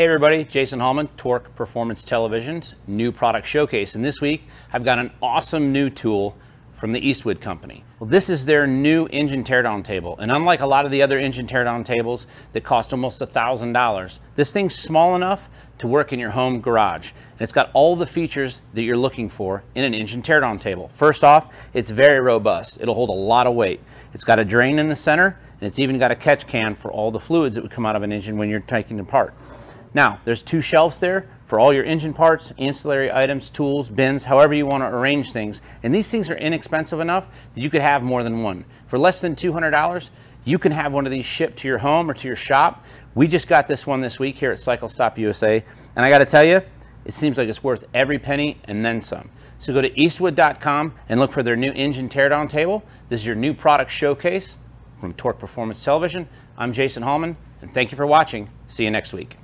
Hey everybody, Jason Hallman, Torque Performance Television's new product showcase. And this week, I've got an awesome new tool from the Eastwood Company. Well, this is their new engine teardown table. And unlike a lot of the other engine teardown tables that cost almost a $1,000, this thing's small enough to work in your home garage. And it's got all the features that you're looking for in an engine teardown table. First off, it's very robust. It'll hold a lot of weight. It's got a drain in the center, and it's even got a catch can for all the fluids that would come out of an engine when you're taking it apart. Now, there's two shelves there for all your engine parts, ancillary items, tools, bins, however you want to arrange things. And these things are inexpensive enough that you could have more than one. For less than $200, you can have one of these shipped to your home or to your shop. We just got this one this week here at Cycle Stop USA. And I got to tell you, it seems like it's worth every penny and then some. So go to eastwood.com and look for their new engine teardown table. This is your new product showcase from Torque Performance Television. I'm Jason Hallman, and thank you for watching. See you next week.